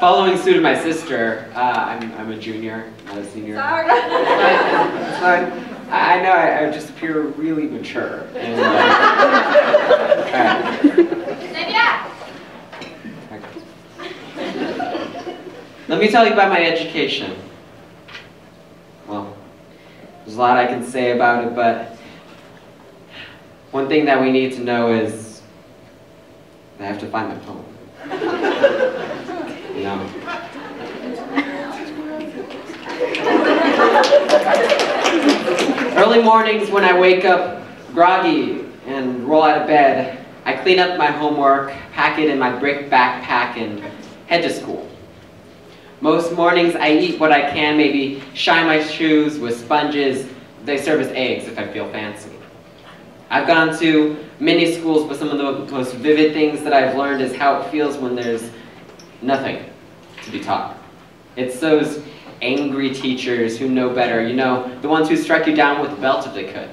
following suit of my sister, uh, I'm, I'm a junior, not a senior. Sorry. It's fine. I, I know I, I just appear really mature. And, uh, Zavier! Let me tell you about my education. Well, there's a lot I can say about it, but one thing that we need to know is I have to find my phone. Early mornings when I wake up groggy and roll out of bed, I clean up my homework, pack it in my brick backpack, and head to school. Most mornings I eat what I can, maybe shine my shoes with sponges. They serve as eggs if I feel fancy. I've gone to many schools, but some of the most vivid things that I've learned is how it feels when there's nothing to be taught. It's those angry teachers who know better, you know, the ones who strike you down with a belt if they could.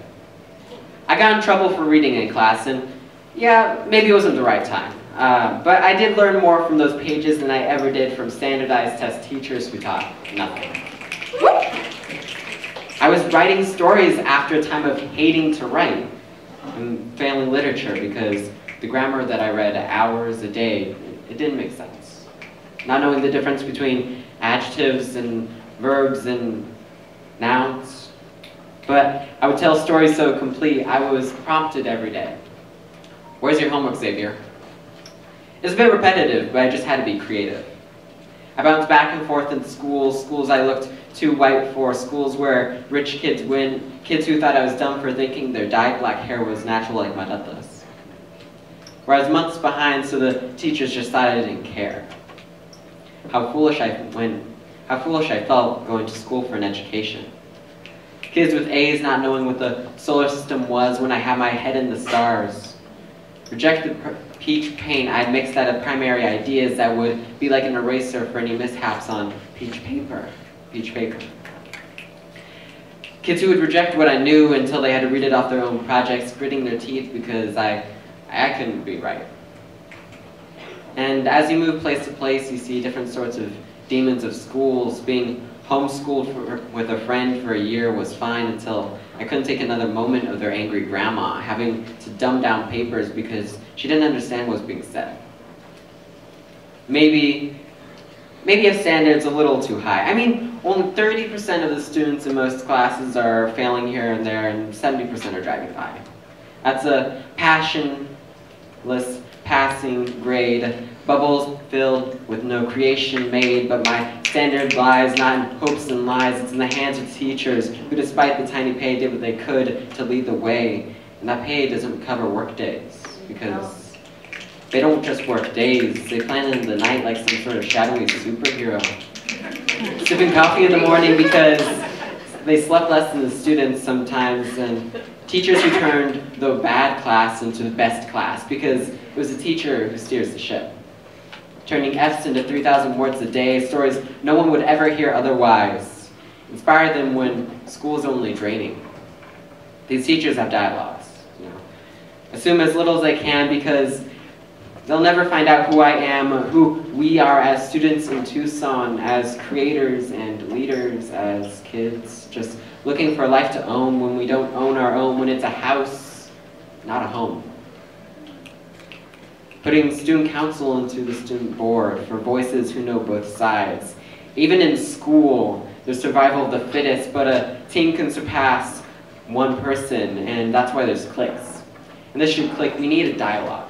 I got in trouble for reading in class, and yeah, maybe it wasn't the right time. Uh, but I did learn more from those pages than I ever did from standardized test teachers who taught nothing. I was writing stories after a time of hating to write and failing literature because the grammar that I read hours a day, it didn't make sense. Not knowing the difference between adjectives and verbs and nouns. But I would tell stories so complete, I was prompted every day. Where's your homework, Zavier? It's a bit repetitive, but I just had to be creative. I bounced back and forth in schools, schools I looked too white for, schools where rich kids win, kids who thought I was dumb for thinking their dyed black hair was natural like my tatas. Where I was months behind, so the teachers just thought I didn't care. How foolish I went, how foolish I felt going to school for an education. Kids with A's not knowing what the solar system was when I had my head in the stars. Rejected peach paint, I'd mixed that of primary ideas that would be like an eraser for any mishaps on peach paper. Peach paper. Kids who would reject what I knew until they had to read it off their own projects, gritting their teeth because I, I couldn't be right. And as you move place to place, you see different sorts of demons of schools. Being homeschooled for, with a friend for a year was fine until I couldn't take another moment of their angry grandma, having to dumb down papers because she didn't understand what was being said. Maybe, maybe a standard's a little too high. I mean, only 30% of the students in most classes are failing here and there, and 70% are driving by. That's a passionless grade, bubbles filled with no creation made, but my standard lies not in hopes and lies, it's in the hands of teachers who despite the tiny pay did what they could to lead the way. And that pay doesn't cover work days, because they don't just work days, they plan in the night like some sort of shadowy superhero. Sipping coffee in the morning because they slept less than the students sometimes, and teachers who turned the bad class into the best class because it was the teacher who steers the ship. Turning F's into 3,000 words a day, stories no one would ever hear otherwise. Inspire them when school's only draining. These teachers have dialogues. You know. Assume as little as they can because they'll never find out who I am, who we are as students in Tucson, as creators and leaders, as kids, just looking for life to own when we don't own our own, when it's a house, not a home. Putting student council into the student board for voices who know both sides. Even in school, there's survival of the fittest, but a team can surpass one person, and that's why there's cliques. And this should click, we need a dialogue.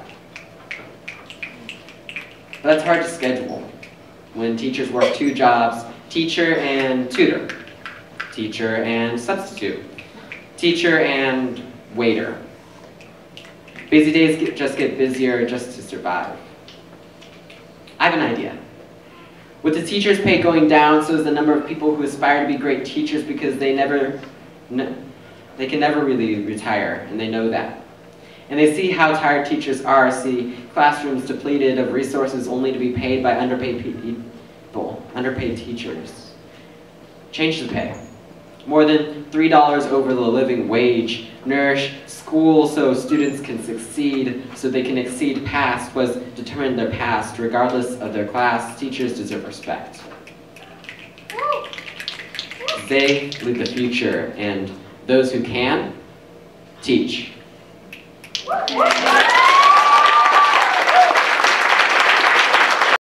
But that's hard to schedule when teachers work two jobs, teacher and tutor, teacher and substitute, teacher and waiter. Busy days get, just get busier just to survive. I have an idea. With the teachers' pay going down, so is the number of people who aspire to be great teachers because they never, they can never really retire, and they know that. And they see how tired teachers are, see classrooms depleted of resources only to be paid by underpaid people, underpaid teachers. Change the pay. more than $3 over the living wage, nourish school so students can succeed, so they can exceed past was determined their past, regardless of their class, teachers deserve respect. They lead the future, and those who can, teach. Woo!